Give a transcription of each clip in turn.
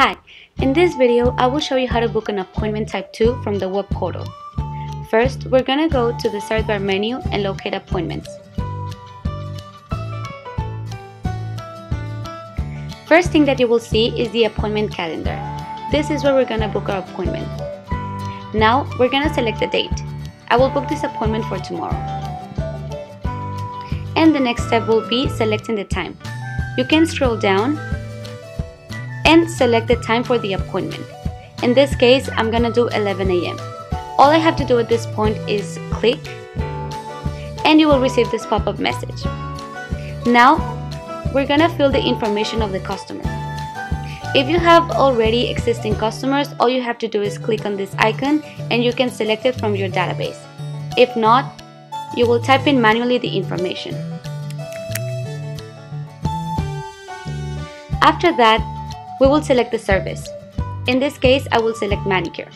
Hi, in this video I will show you how to book an appointment type 2 from the web portal. First, we're gonna go to the search bar menu and locate appointments. First thing that you will see is the appointment calendar. This is where we're gonna book our appointment. Now, we're gonna select the date. I will book this appointment for tomorrow. And the next step will be selecting the time. You can scroll down and select the time for the appointment. In this case, I'm gonna do 11 a.m. All I have to do at this point is click and you will receive this pop-up message. Now, we're gonna fill the information of the customer. If you have already existing customers, all you have to do is click on this icon and you can select it from your database. If not, you will type in manually the information. After that, we will select the service. In this case, I will select manicure.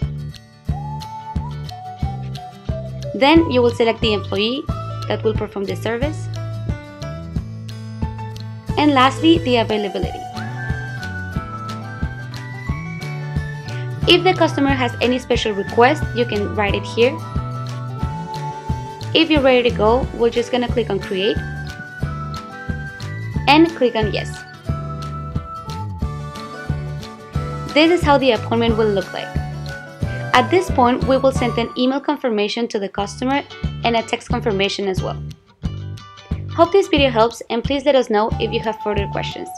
Then you will select the employee that will perform the service. And lastly, the availability. If the customer has any special request, you can write it here. If you're ready to go, we're just gonna click on create and click on yes. This is how the appointment will look like. At this point, we will send an email confirmation to the customer and a text confirmation as well. Hope this video helps and please let us know if you have further questions.